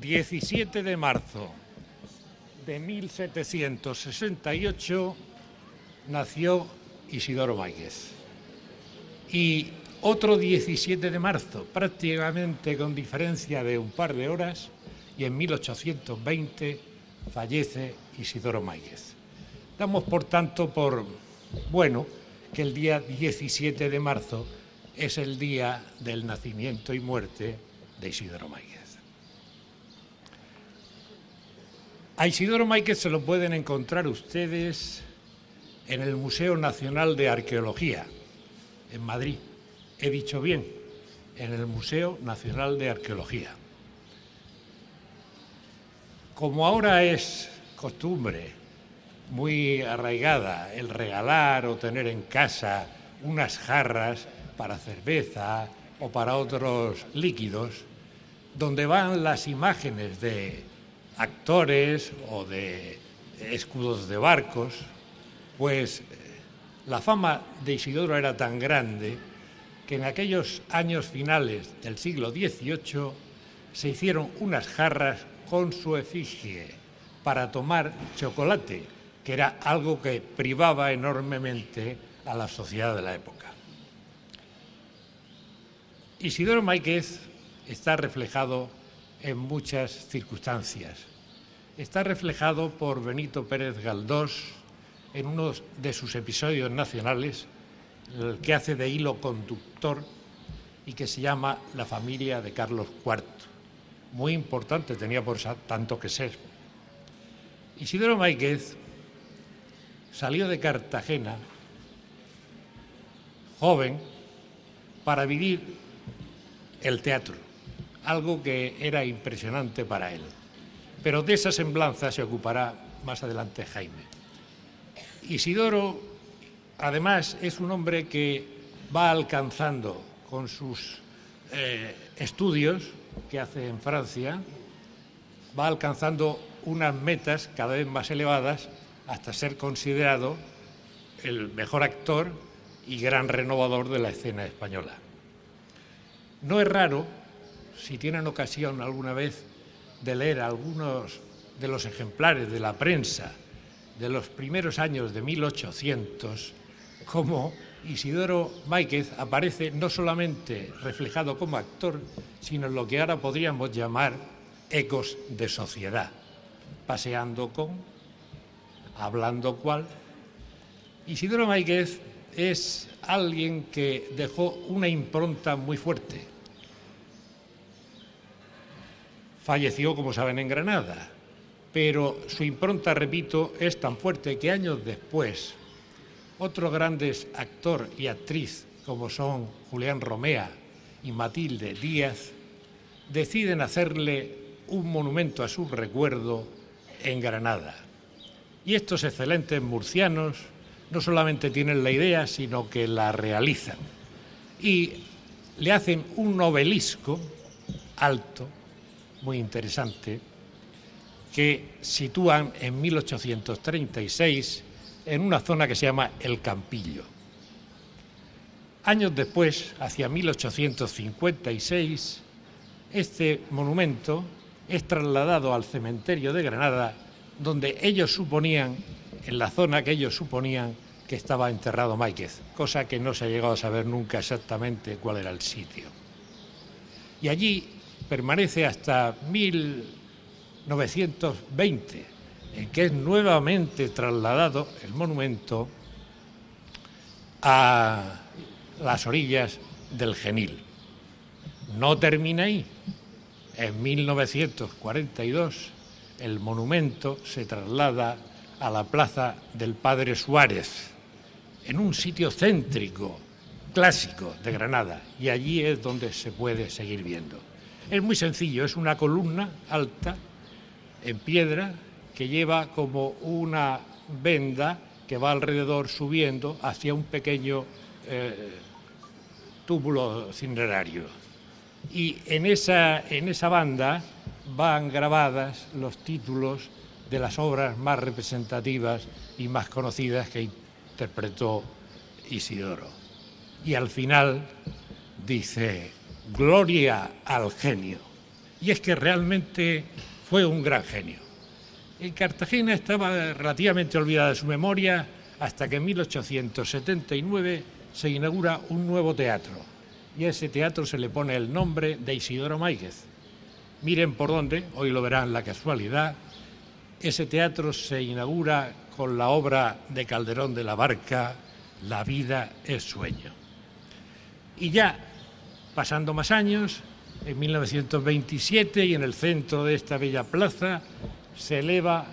17 de marzo de 1768 nació Isidoro Máquez. Y otro 17 de marzo, prácticamente con diferencia de un par de horas, y en 1820 fallece Isidoro Máquez. Damos, por tanto, por bueno que el día 17 de marzo es el día del nacimiento y muerte de Isidoro Máquez. A Isidoro Máquez se lo pueden encontrar ustedes en el Museo Nacional de Arqueología, en Madrid. He dicho bien, en el Museo Nacional de Arqueología. Como ahora es costumbre muy arraigada el regalar o tener en casa unas jarras para cerveza o para otros líquidos, donde van las imágenes de actores o de escudos de barcos, pues eh, la fama de Isidoro era tan grande que en aquellos años finales del siglo XVIII se hicieron unas jarras con su efigie para tomar chocolate, que era algo que privaba enormemente a la sociedad de la época. Isidoro Máquez está reflejado en muchas circunstancias. Está reflejado por Benito Pérez Galdós en uno de sus episodios nacionales, el que hace de hilo conductor y que se llama La familia de Carlos IV. Muy importante, tenía por tanto que ser. Isidoro Máquez salió de Cartagena, joven, para vivir el teatro algo que era impresionante para él. Pero de esa semblanza se ocupará más adelante Jaime. Isidoro, además, es un hombre que va alcanzando con sus eh, estudios que hace en Francia, va alcanzando unas metas cada vez más elevadas hasta ser considerado el mejor actor y gran renovador de la escena española. No es raro si tienen ocasión alguna vez de leer algunos de los ejemplares de la prensa de los primeros años de 1800, como Isidoro Máquez aparece no solamente reflejado como actor, sino en lo que ahora podríamos llamar ecos de sociedad, paseando con, hablando cual. Isidoro Máquez es alguien que dejó una impronta muy fuerte Falleció, como saben, en Granada, pero su impronta, repito, es tan fuerte que años después, otros grandes actor y actriz, como son Julián Romea y Matilde Díaz, deciden hacerle un monumento a su recuerdo en Granada. Y estos excelentes murcianos no solamente tienen la idea, sino que la realizan. Y le hacen un novelisco alto, muy interesante que sitúan en 1836 en una zona que se llama El Campillo. Años después, hacia 1856, este monumento es trasladado al cementerio de Granada, donde ellos suponían, en la zona que ellos suponían que estaba enterrado Máquez, cosa que no se ha llegado a saber nunca exactamente cuál era el sitio. Y allí permanece hasta 1920, en que es nuevamente trasladado el monumento a las orillas del Genil. No termina ahí. En 1942 el monumento se traslada a la plaza del Padre Suárez, en un sitio céntrico, clásico de Granada, y allí es donde se puede seguir viendo. Es muy sencillo, es una columna alta en piedra que lleva como una venda que va alrededor subiendo hacia un pequeño eh, túbulo cinerario. Y en esa, en esa banda van grabadas los títulos de las obras más representativas y más conocidas que interpretó Isidoro. Y al final dice, Gloria al genio. y es que realmente fue un gran genio. En Cartagena estaba relativamente olvidada de su memoria hasta que en 1879 se inaugura un nuevo teatro y a ese teatro se le pone el nombre de Isidoro Máiguez. Miren por dónde, hoy lo verán la casualidad, ese teatro se inaugura con la obra de Calderón de la Barca, La vida es sueño. Y ya, pasando más años, en 1927 y en el centro de esta bella plaza se eleva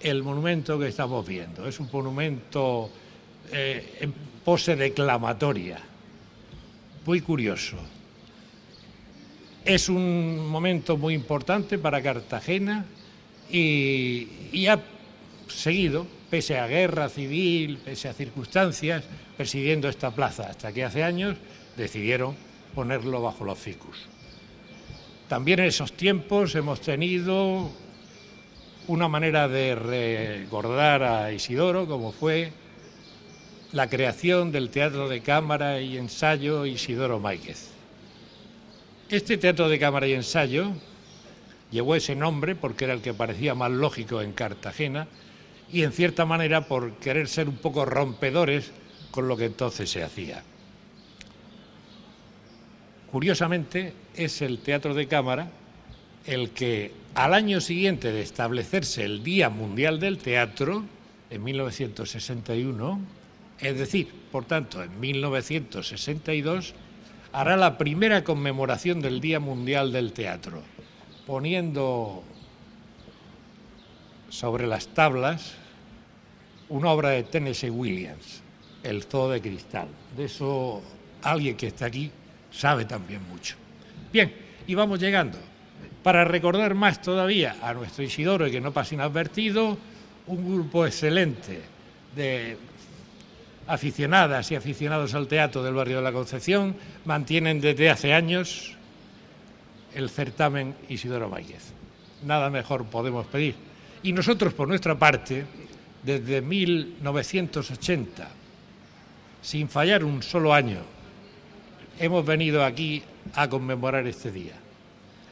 el monumento que estamos viendo. Es un monumento eh, en pose declamatoria, muy curioso. Es un momento muy importante para Cartagena y, ha seguido, pese a guerra civil, pese a circunstancias, presidiendo esta plaza, hasta que hace años decidieron ponerlo bajo los ficus. También en esos tiempos hemos tenido una manera de recordar a Isidoro, como fue la creación del Teatro de Cámara y Ensayo Isidoro Máiquez. Este Teatro de Cámara y Ensayo llevó ese nombre porque era el que parecía más lógico en Cartagena y en cierta manera por querer ser un poco rompedores con lo que entonces se hacía. Curiosamente, es el Teatro de Cámara el que al año siguiente de establecerse el Día Mundial del Teatro, en 1961, es decir, por tanto, en 1962, hará la primera conmemoración del Día Mundial del Teatro, poniendo sobre las tablas una obra de Tennessee Williams, El Zoo de Cristal. De eso alguien que está aquí sabe también mucho. Bien, y vamos llegando. Para recordar más todavía a nuestro Isidoro y que no pase inadvertido, un grupo excelente de aficionadas y aficionados al teatro del barrio de la Concepción mantienen desde hace años el certamen Isidoro Máquez. Nada mejor podemos pedir. Y nosotros, por nuestra parte, desde 1980, sin fallar un solo año, hemos venido aquí a conmemorar este día.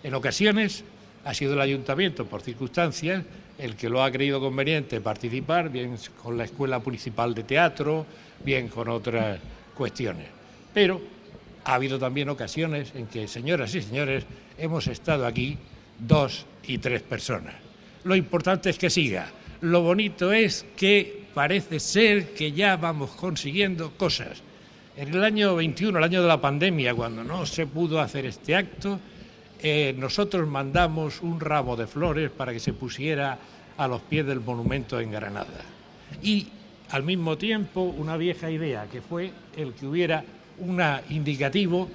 En ocasiones ha sido el ayuntamiento, por circunstancias, el que lo ha creído conveniente participar, bien con la Escuela Municipal de Teatro, bien con otras cuestiones. Pero ha habido también ocasiones en que, señoras y señores, hemos estado aquí dos y tres personas. Lo importante es que siga. Lo bonito es que parece ser que ya vamos consiguiendo cosas. En el año 21, el año de la pandemia, cuando no se pudo hacer este acto, eh, nosotros mandamos un ramo de flores para que se pusiera a los pies del monumento en Granada. Y al mismo tiempo una vieja idea, que fue el que hubiera un indicativo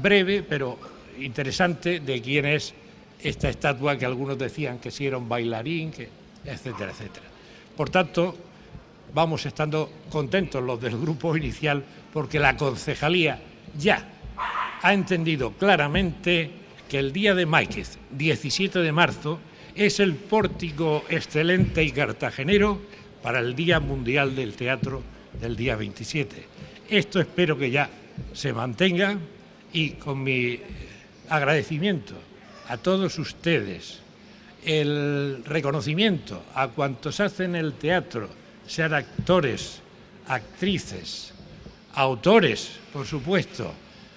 breve pero interesante de quién es esta estatua que algunos decían que si era un bailarín, que, etcétera, etcétera. Por tanto, vamos estando contentos los del grupo inicial porque la concejalía ya ha entendido claramente que el día de Máquez, 17 de marzo, es el pórtico excelente y cartagenero para el Día Mundial del Teatro del día 27. Esto espero que ya se mantenga y con mi agradecimiento a todos ustedes, el reconocimiento a cuantos hacen el teatro, sean actores, actrices, autores, por supuesto,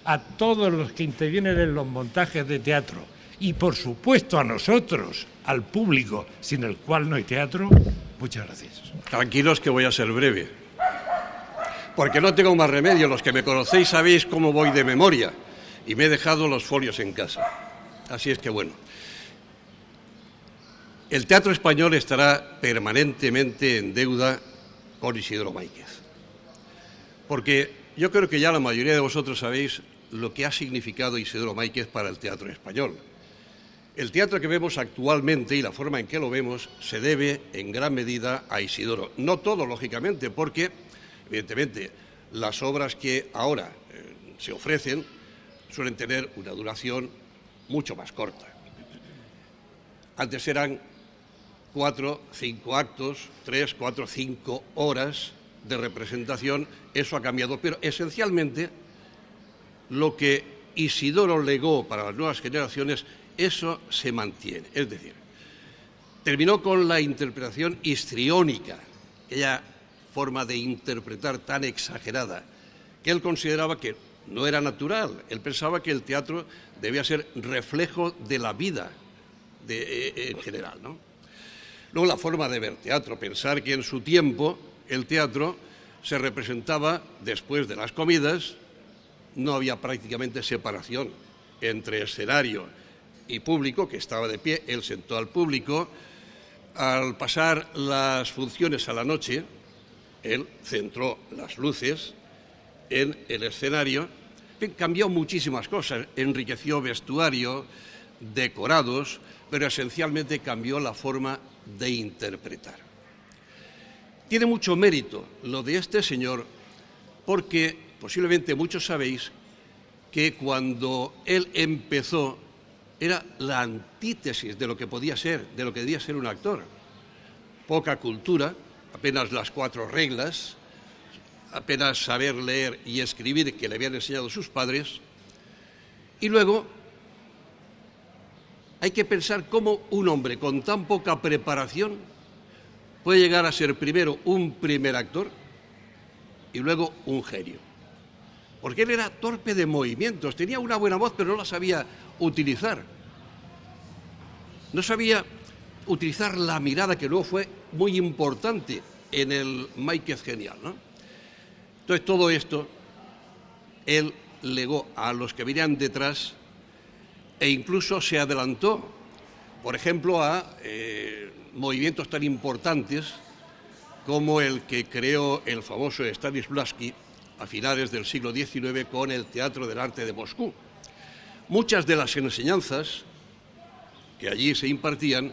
a todos los que intervienen en los montajes de teatro y, por supuesto, a nosotros, al público, sin el cual no hay teatro, muchas gracias. Tranquilos que voy a ser breve, porque no tengo más remedio. Los que me conocéis sabéis cómo voy de memoria y me he dejado los folios en casa. Así es que bueno. El teatro español estará permanentemente en deuda con Isidro Máiquez. Porque yo creo que ya la mayoría de vosotros sabéis lo que ha significado Isidoro Máiquez para el teatro español. El teatro que vemos actualmente y la forma en que lo vemos se debe en gran medida a Isidoro. No todo, lógicamente, porque, evidentemente, las obras que ahora eh, se ofrecen suelen tener una duración mucho más corta. Antes eran cuatro, cinco actos, tres, cuatro, cinco horas de representación. Eso ha cambiado, pero esencialmente lo que Isidoro legó para las nuevas generaciones, eso se mantiene. Es decir, terminó con la interpretación histriónica, aquella forma de interpretar tan exagerada, que él consideraba que no era natural. Él pensaba que el teatro debía ser reflejo de la vida eh, en general. ¿no? Luego la forma de ver teatro, pensar que en su tiempo el teatro se representaba después de las comidas, no había prácticamente separación entre escenario y público, que estaba de pie, él sentó al público, al pasar las funciones a la noche, él centró las luces en el escenario, cambió muchísimas cosas, enriqueció vestuario, decorados, pero esencialmente cambió la forma de interpretar. Tiene mucho mérito lo de este señor porque posiblemente muchos sabéis que cuando él empezó era la antítesis de lo que podía ser, de lo que debía ser un actor. Poca cultura, apenas las cuatro reglas, apenas saber leer y escribir que le habían enseñado sus padres. Y luego hay que pensar cómo un hombre con tan poca preparación puede llegar a ser primero un primer actor y luego un genio. Porque él era torpe de movimientos, tenía una buena voz pero no la sabía utilizar. No sabía utilizar la mirada que luego fue muy importante en el Mike Genial. ¿no? Entonces todo esto él legó a los que venían detrás e incluso se adelantó, por ejemplo, a eh, movimientos tan importantes como el que creó el famoso Stanislavski a finales del siglo XIX con el Teatro del Arte de Moscú. Muchas de las enseñanzas que allí se impartían,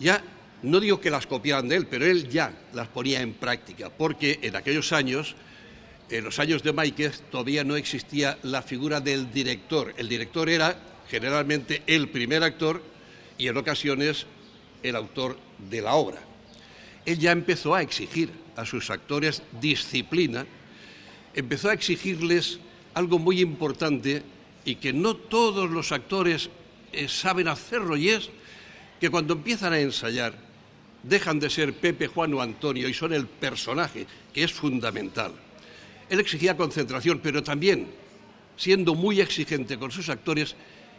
ya no digo que las copiaran de él, pero él ya las ponía en práctica, porque en aquellos años, en los años de Máiquez, todavía no existía la figura del director. El director era generalmente el primer actor y en ocasiones el autor de la obra. Él ya empezó a exigir a sus actores disciplina, empezó a exigirles algo muy importante y que no todos los actores eh, saben hacerlo y es que cuando empiezan a ensayar dejan de ser Pepe, Juan o Antonio y son el personaje, que es fundamental. Él exigía concentración, pero también, siendo muy exigente con sus actores,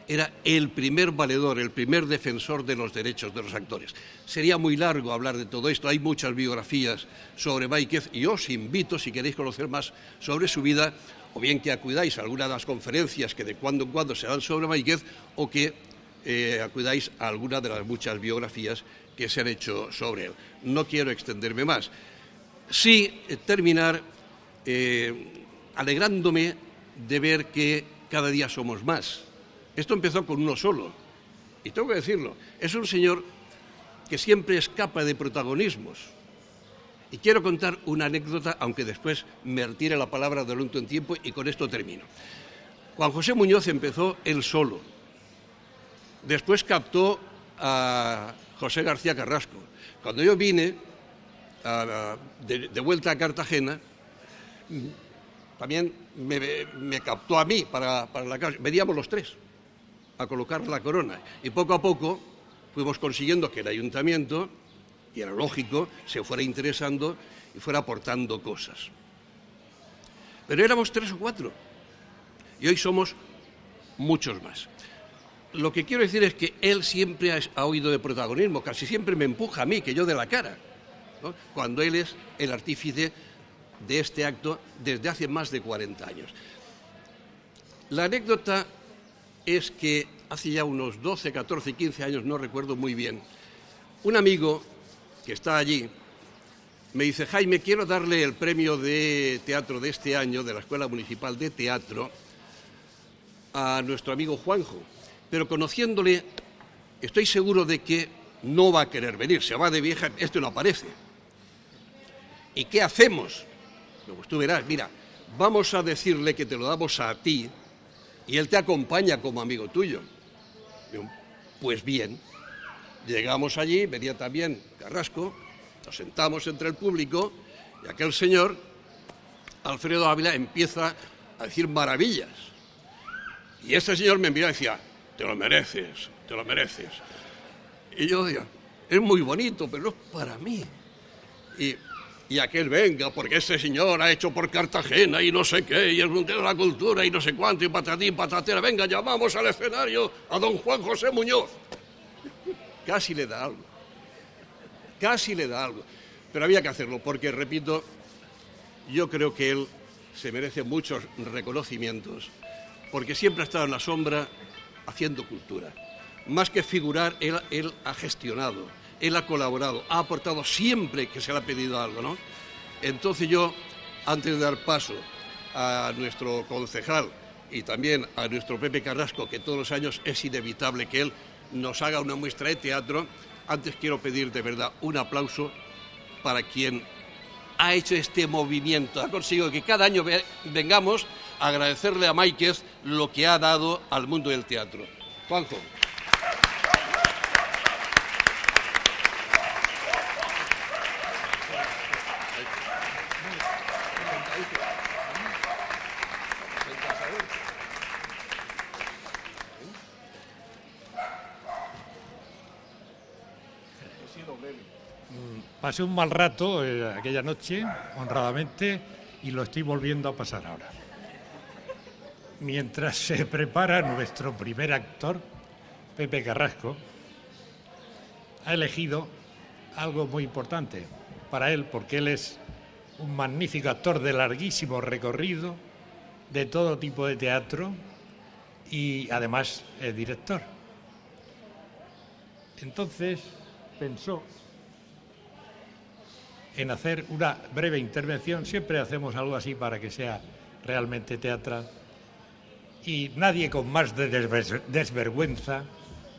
era el primer valedor, el primer defensor de los derechos de los actores. Sería muy largo hablar de todo esto, hay muchas biografías sobre Máiquez y os invito, si queréis conocer más sobre su vida, o bien que acudáis a alguna de las conferencias que de cuando en cuando se dan sobre Máiquez, o que eh, acudáis a alguna de las muchas biografías que se han hecho sobre él. No quiero extenderme más. Sí eh, terminar eh, alegrándome de ver que cada día somos más esto empezó con uno solo. Y tengo que decirlo, es un señor que siempre escapa de protagonismos. Y quiero contar una anécdota, aunque después me retire la palabra de en tiempo y con esto termino. Juan José Muñoz empezó él solo. Después captó a José García Carrasco. Cuando yo vine de, vuelta a Cartagena, también me, captó a mí para, para la casa. Veníamos los tres a colocar la corona. Y poco a poco fuimos consiguiendo que el ayuntamiento, y era lógico, se fuera interesando y fuera aportando cosas. Pero éramos tres o cuatro. Y hoy somos muchos más. Lo que quiero decir es que él siempre ha, oído de protagonismo, casi siempre me empuja a mí, que yo de la cara, cuando él es el artífice de este acto desde hace más de 40 años. La anécdota es que hace ya unos 12, 14, 15 años, no recuerdo muy bien, un amigo que está allí me dice, Jaime, quiero darle el premio de teatro de este año de la Escuela Municipal de Teatro a nuestro amigo Juanjo, pero conociéndole estoy seguro de que no va a querer venir, se va de vieja, esto no aparece. ¿Y qué hacemos? Pues tú verás, mira, vamos a decirle que te lo damos a ti y él te acompaña como amigo tuyo. pues bien, llegamos allí, venía también Carrasco, nos sentamos entre el público y aquel señor, Alfredo Ávila, empieza a decir maravillas. Y este señor me miraba y decía, te lo mereces, te lo mereces. Y yo decía, es muy bonito, pero no es para mí. Y, y aquel venga, porque este señor ha hecho por Cartagena y no sé qué, y el mundo de la cultura y no sé cuánto, y patatín, patatera, venga, llamamos al escenario a don Juan José Muñoz. Casi le da algo, casi le da algo. Pero había que hacerlo, porque, repito, yo creo que él se merece muchos reconocimientos, porque siempre ha estado en la sombra haciendo cultura. Más que figurar, él ha gestionado, él ha colaborado, ha aportado siempre que se le ha pedido algo, ¿no? Entonces yo, antes de dar paso a nuestro concejal y también a nuestro Pepe Carrasco, que todos los años es inevitable que él nos haga una muestra de teatro, antes quiero pedir de verdad un aplauso para quien ha hecho este movimiento, ha conseguido que cada año vengamos a agradecerle a Máiquez lo que ha dado al mundo del teatro. Juanjo. Pasé un mal rato eh, aquella noche, honradamente, y lo estoy volviendo a pasar ahora. Mientras se prepara nuestro primer actor, Pepe Carrasco, ha elegido algo muy importante para él, porque él es un magnífico actor de larguísimo recorrido, de todo tipo de teatro y además es director. Entonces pensó en hacer una breve intervención. Siempre hacemos algo así para que sea realmente teatral. Y nadie con más de desvergüenza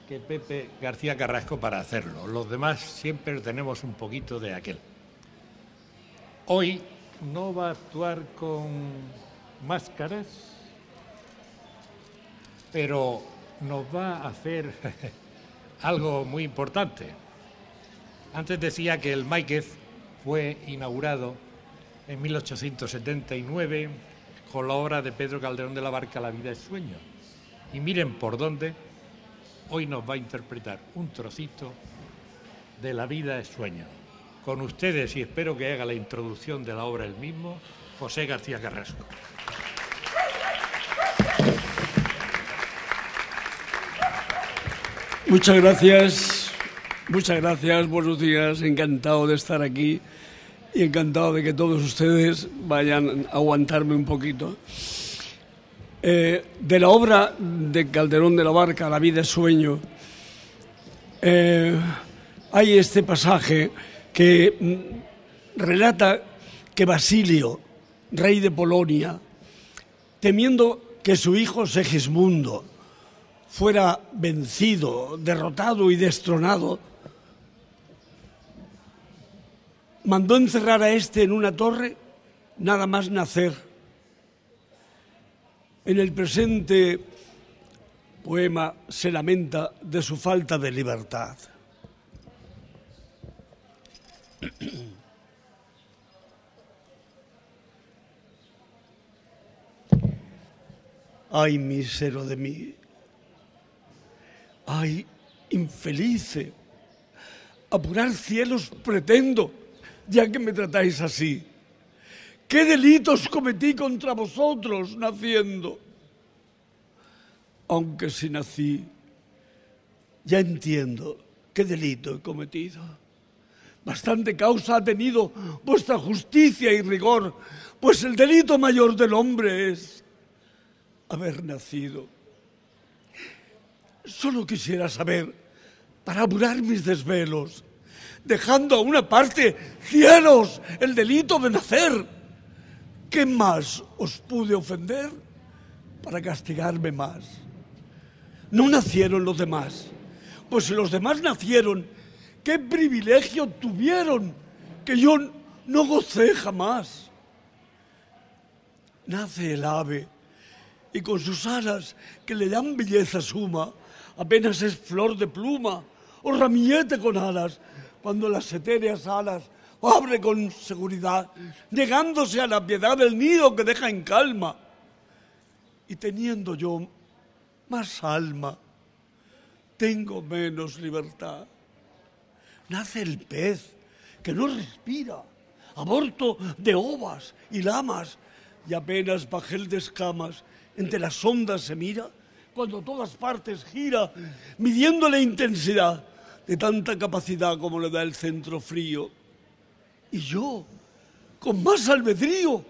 que Pepe García Carrasco para hacerlo. Los demás siempre tenemos un poquito de aquel. Hoy no va a actuar con máscaras, pero nos va a hacer algo muy importante. Antes decía que el Máiquez fue inaugurado en 1879 con la obra de Pedro Calderón de la Barca La vida es sueño. Y miren por dónde hoy nos va a interpretar un trocito de La vida es sueño. Con ustedes, y espero que haga la introducción de la obra el mismo, José García Carrasco. Muchas gracias. Muchas gracias, buenos días, encantado de estar aquí y encantado de que todos ustedes vayan a aguantarme un poquito. Eh, de la obra de Calderón de la Barca, La vida es sueño, eh, hay este pasaje que mm, relata que Basilio, rey de Polonia, temiendo que su hijo Segismundo fuera vencido, derrotado y destronado, mandó encerrar a este en una torre nada más nacer. En el presente poema se lamenta de su falta de libertad. Ay, mísero de mí. Ay, infelice. Apurar cielos pretendo ya que me tratáis así? ¿Qué delitos cometí contra vosotros naciendo? Aunque si nací, ya entiendo qué delito he cometido. Bastante causa ha tenido vuestra justicia y rigor, pues el delito mayor del hombre es haber nacido. Solo quisiera saber, para apurar mis desvelos, dejando a una parte, cielos, el delito de nacer. ¿Qué más os pude ofender para castigarme más? No nacieron los demás, pues si los demás nacieron, ¿qué privilegio tuvieron que yo no gocé jamás? Nace el ave y con sus alas que le dan belleza suma, apenas es flor de pluma o ramillete con alas, cuando las etéreas alas abre con seguridad, negándose a la piedad del nido que deja en calma. Y teniendo yo más alma, tengo menos libertad. Nace el pez que no respira, aborto de ovas y lamas, y apenas bajel de escamas entre las ondas se mira, cuando todas partes gira, midiendo la intensidad de tanta capacidad como le da el centro frío. Y yo, con más albedrío,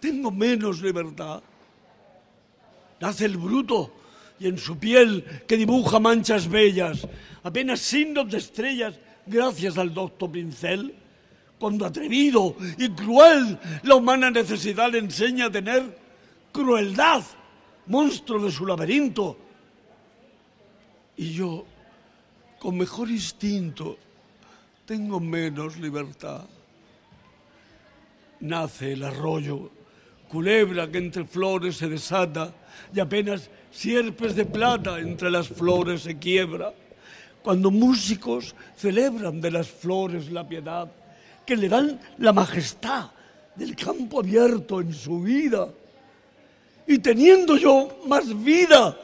tengo menos libertad. Nace el bruto y en su piel que dibuja manchas bellas, apenas signos de estrellas, gracias al doctor pincel, cuando atrevido y cruel la humana necesidad le enseña a tener crueldad, monstruo de su laberinto. Y yo, con mejor instinto, tengo menos libertad. Nace el arroyo, culebra que entre flores se desata y apenas sierpes de plata entre las flores se quiebra. Cuando músicos celebran de las flores la piedad, que le dan la majestad del campo abierto en su vida. Y teniendo yo más vida,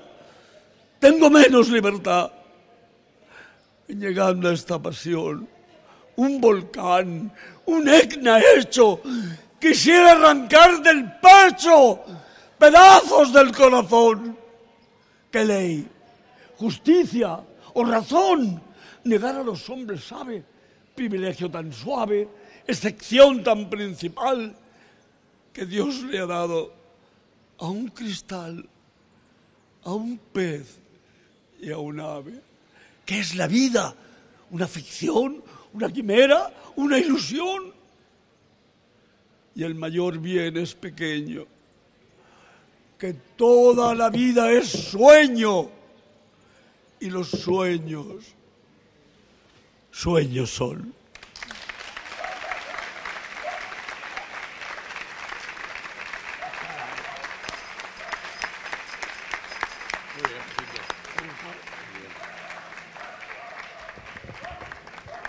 tengo menos libertad. Llegando a esta pasión, un volcán, un etna hecho, quisiera arrancar del pecho pedazos del corazón. ¿Qué ley, justicia o razón negar a los hombres sabe? Privilegio tan suave, excepción tan principal que Dios le ha dado a un cristal, a un pez y a un ave. ¿Qué es la vida? ¿Una ficción? ¿Una quimera? ¿Una ilusión? Y el mayor bien es pequeño que toda la vida es sueño y los sueños, sueños son.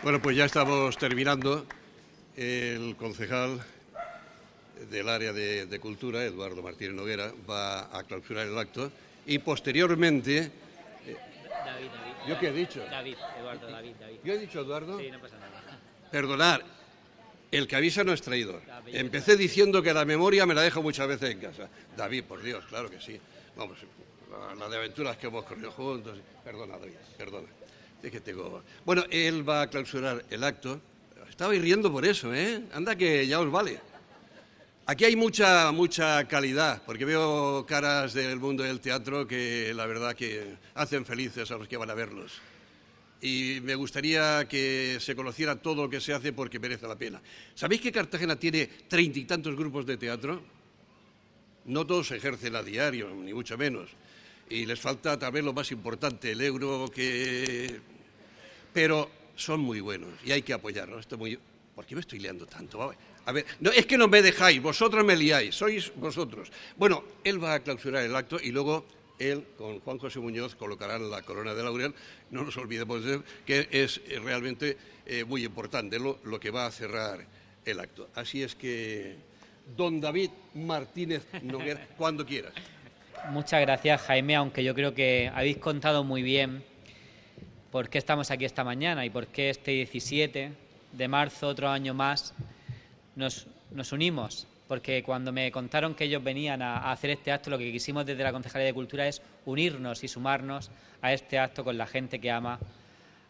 Bueno, pues ya estamos terminando. El concejal del área de, cultura, Eduardo Martínez Noguera, va a clausurar el acto y posteriormente... Eh, David, David. ¿Yo qué he dicho? David, Eduardo, David, David. ¿Yo he dicho Eduardo? Sí, no pasa nada. Perdonar, el que avisa no es traidor. Empecé diciendo que la memoria me la dejo muchas veces en casa. David, por Dios, claro que sí. Vamos, las de aventuras que hemos corrido juntos. Perdona, David, perdona. Que tengo... Bueno, él va a clausurar el acto. Estabais riendo por eso, ¿eh? Anda que ya os vale. Aquí hay mucha, mucha calidad, porque veo caras del mundo del teatro que la verdad que hacen felices a los que van a verlos. Y me gustaría que se conociera todo lo que se hace porque merece la pena. ¿Sabéis que Cartagena tiene treinta y tantos grupos de teatro? No todos ejercen a diario, ni mucho menos. Y les falta también lo más importante, el euro que... Pero son muy buenos y hay que apoyarlos. Esto muy... ¿Por qué me estoy liando tanto? A ver, no, es que no me dejáis, vosotros me liáis, sois vosotros. Bueno, él va a clausurar el acto y luego él con Juan José Muñoz colocarán la corona de laurel. No nos olvidemos de que es eh, realmente eh, muy importante lo, lo, que va a cerrar el acto. Así es que, don David Martínez Noguera, cuando quieras. Muchas gracias, Jaime, aunque yo creo que habéis contado muy bien por qué estamos aquí esta mañana y por qué este 17 de marzo, otro año más, nos, unimos, porque cuando me contaron que ellos venían a, hacer este acto, lo que quisimos desde la Concejalía de Cultura es unirnos y sumarnos a este acto con la gente que ama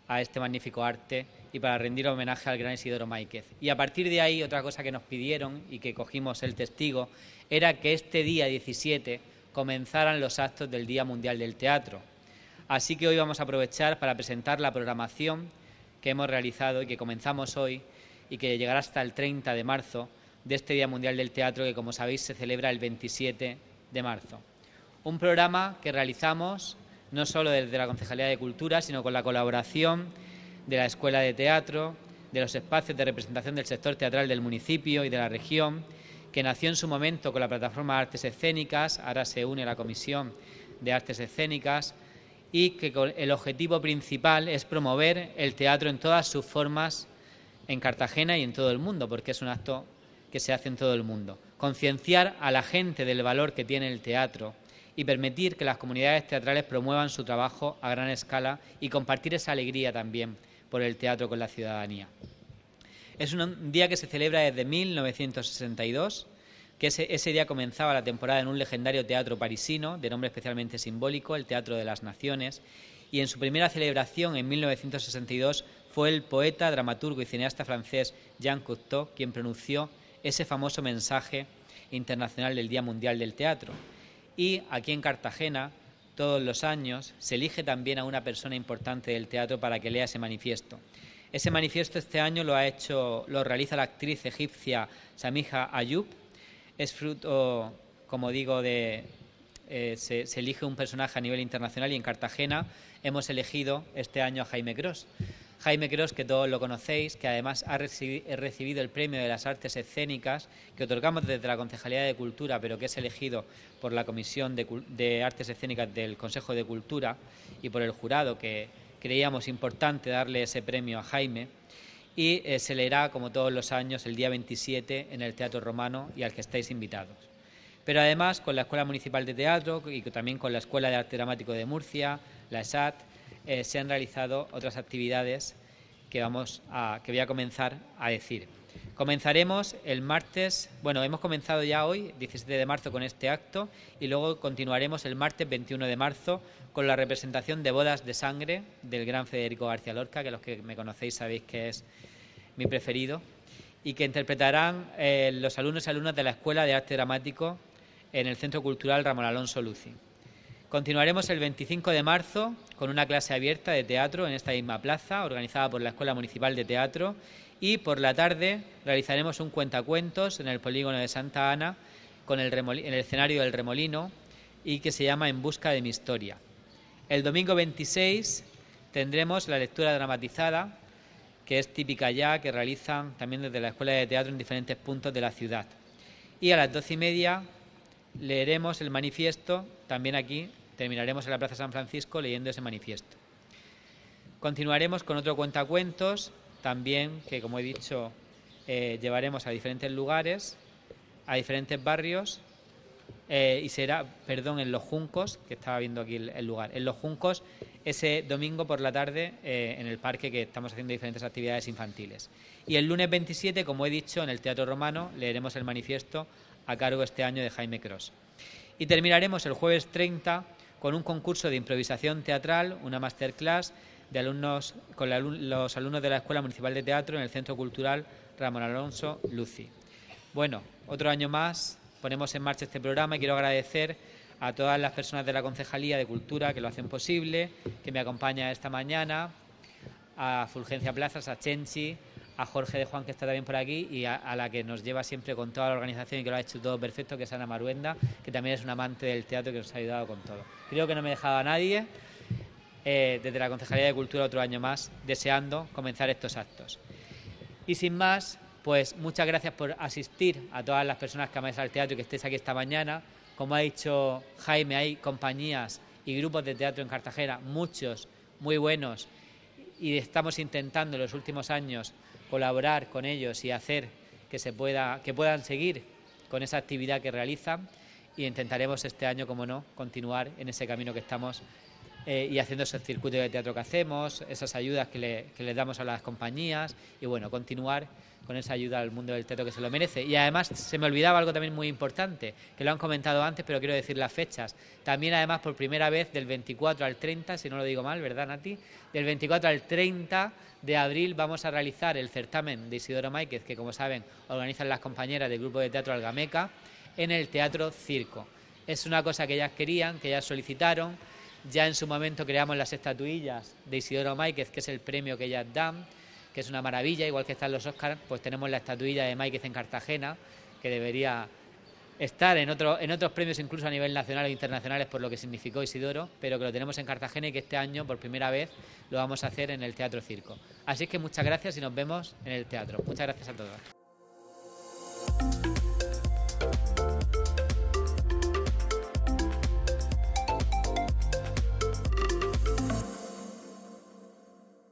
a este magnífico arte y para rendir homenaje al gran Isidoro Máiquez. Y a partir de ahí, otra cosa que nos pidieron y que cogimos el testigo era que este día 17 comenzaran los actos del Día Mundial del Teatro. Así que hoy vamos a aprovechar para presentar la programación que hemos realizado y que comenzamos hoy y que llegará hasta el 30 de marzo de este Día Mundial del Teatro que, como sabéis, se celebra el 27 de marzo. Un programa que realizamos no solo desde la Concejalía de Cultura, sino con la colaboración de la Escuela de Teatro, de los espacios de representación del sector teatral del municipio y de la región, que nació en su momento con la plataforma Artes Escénicas, ahora se une a la Comisión de Artes Escénicas, y que el objetivo principal es promover el teatro en todas sus formas en Cartagena y en todo el mundo, porque es un acto que se hace en todo el mundo. Concienciar a la gente del valor que tiene el teatro y permitir que las comunidades teatrales promuevan su trabajo a gran escala y compartir esa alegría también por el teatro con la ciudadanía. Es un día que se celebra desde 1962, que ese, día comenzaba la temporada en un legendario teatro parisino, de nombre especialmente simbólico, el Teatro de las Naciones, y en su primera celebración en 1962 fue el poeta, dramaturgo y cineasta francés Jean Cocteau quien pronunció ese famoso mensaje internacional del Día Mundial del Teatro. Y aquí en Cartagena, todos los años, se elige también a una persona importante del teatro para que lea ese manifiesto. Ese manifiesto este año lo ha hecho, lo realiza la actriz egipcia Samija Ayub. Es fruto, como digo, de eh, se, elige un personaje a nivel internacional y en Cartagena hemos elegido este año a Jaime Cross. Jaime Cross, que todos lo conocéis, que además ha recibido el premio de las artes escénicas que otorgamos desde la Concejalía de Cultura, pero que es elegido por la Comisión de, Artes Escénicas del Consejo de Cultura y por el jurado, que creíamos importante darle ese premio a Jaime. Y eh, se leerá, como todos los años, el día 27 en el Teatro Romano y al que estáis invitados. Pero además, con la Escuela Municipal de Teatro y también con la Escuela de Arte Dramático de Murcia, la ESAT, eh, se han realizado otras actividades que, vamos a, que voy a comenzar a decir. Comenzaremos el martes, bueno, hemos comenzado ya hoy, 17 de marzo, con este acto y luego continuaremos el martes 21 de marzo con la representación de Bodas de Sangre del gran Federico García Lorca, que los que me conocéis sabéis que es mi preferido, y que interpretarán eh, los alumnos y alumnas de la Escuela de Arte Dramático en el Centro Cultural Ramón Alonso Luci. Continuaremos el 25 de marzo con una clase abierta de teatro en esta misma plaza, organizada por la Escuela Municipal de Teatro, y por la tarde realizaremos un cuentacuentos en el polígono de Santa Ana con el en el escenario del Remolino y que se llama En busca de mi historia. El domingo 26 tendremos la lectura dramatizada, que es típica ya, que realizan también desde la Escuela de Teatro en diferentes puntos de la ciudad. Y a las doce y media leeremos el manifiesto, también aquí terminaremos en la Plaza San Francisco leyendo ese manifiesto. Continuaremos con otro cuentacuentos, también que, como he dicho, eh, llevaremos a diferentes lugares, a diferentes barrios, eh, y será, perdón, en Los Juncos, que estaba viendo aquí el, lugar, en Los Juncos, ese domingo por la tarde eh, en el parque que estamos haciendo diferentes actividades infantiles. Y el lunes 27, como he dicho, en el Teatro Romano leeremos el manifiesto a cargo este año de Jaime Cross. Y terminaremos el jueves 30 con un concurso de improvisación teatral, una masterclass de alumnos, con los alumnos de la Escuela Municipal de Teatro en el Centro Cultural Ramón Alonso Luci. Bueno, otro año más ponemos en marcha este programa y quiero agradecer a todas las personas de la Concejalía de Cultura que lo hacen posible, que me acompaña esta mañana, a Fulgencia Plazas, a Chenchi, a Jorge de Juan, que está también por aquí, y a, la que nos lleva siempre con toda la organización y que lo ha hecho todo perfecto, que es Ana Maruenda, que también es un amante del teatro que nos ha ayudado con todo. Creo que no me he dejado a nadie, eh, desde la Concejalía de Cultura otro año más, deseando comenzar estos actos. Y sin más, pues muchas gracias por asistir a todas las personas que amáis al teatro y que estéis aquí esta mañana. Como ha dicho Jaime, hay compañías y grupos de teatro en Cartagena, muchos, muy buenos, y estamos intentando en los últimos años colaborar con ellos y hacer que, se pueda, que puedan seguir con esa actividad que realizan y intentaremos este año, como no, continuar en ese camino que estamos eh, y haciendo esos circuitos de teatro que hacemos, esas ayudas que le, que le damos a las compañías y bueno, continuar con esa ayuda al mundo del teatro que se lo merece. Y además se me olvidaba algo también muy importante, que lo han comentado antes, pero quiero decir las fechas. También además por primera vez del 24 al 30, si no lo digo mal, ¿verdad Nati? Del 24 al 30 de abril vamos a realizar el certamen de Isidoro Máiquez, que como saben organizan las compañeras del grupo de teatro Algameca, en el Teatro Circo. Es una cosa que ellas querían, que ellas solicitaron. Ya en su momento creamos las estatuillas de Isidoro Máiquez, que es el premio que ellas dan que es una maravilla, igual que están los Oscars, pues tenemos la estatuilla de Máiquez en Cartagena, que debería estar en, otro, en otros premios incluso a nivel nacional o internacionales por lo que significó Isidoro, pero que lo tenemos en Cartagena y que este año por primera vez lo vamos a hacer en el Teatro Circo. Así que muchas gracias y nos vemos en el teatro. Muchas gracias a todos.